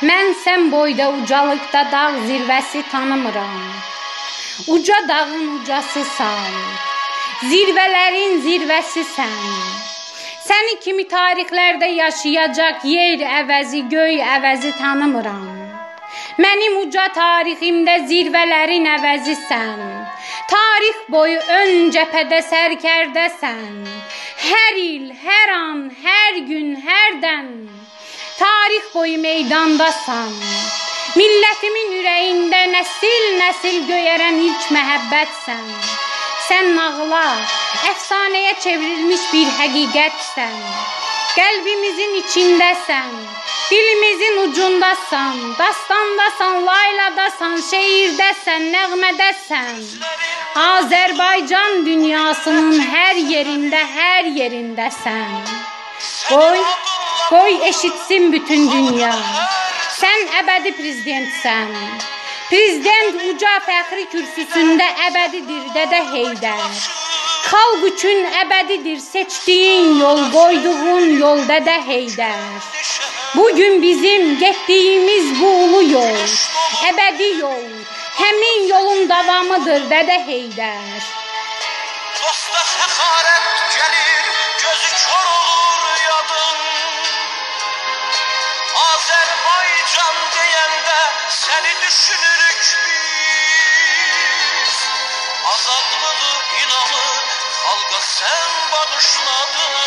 Mən sən boyda ucalıqda dağ zirvəsi tanımıram. Uca dağın ucasısan. Zirvələrin zirvəsisən. Səni kimi tarixlərdə yaşayacaq yer əvəzi, göy əvəzi tanımıram. Mənim uca tariximdə zirvələrin əvəzisən. Tarix boyu ön cəbhədə sərkərdəsən. Hər il, hər an, hər gün, hər dəm tarix boyu meydandasan. Millətimin ürəyində nəsil-nəsil göyərən ilk məhəbbətsən. Sən nağıla, əfsanəyə çevrilmiş bir həqiqətsən. Qəlbimizin içindəsən. Dilimizin ucundasan, dastandasan, layladasan, şeirdəsən, nəğmədəsən. Azərbaycan dünyasının hər yerində, hər yerindəsən. Qoy Qoy eşitsin bütün dünya. Sən əbədi prezidentsən. Prezident uca fəxri kürsüsündə əbədidir Dədə Heydər. Xalq üçün əbədidir seçdiyin yol, qoyduğun yol Dədə Heydər. Bu gün bizim getdiyimiz bu ulu yol, əbədi yol, həmin yolun davamıdır Dədə Heydər. Dosta həqarət sen bağışladın.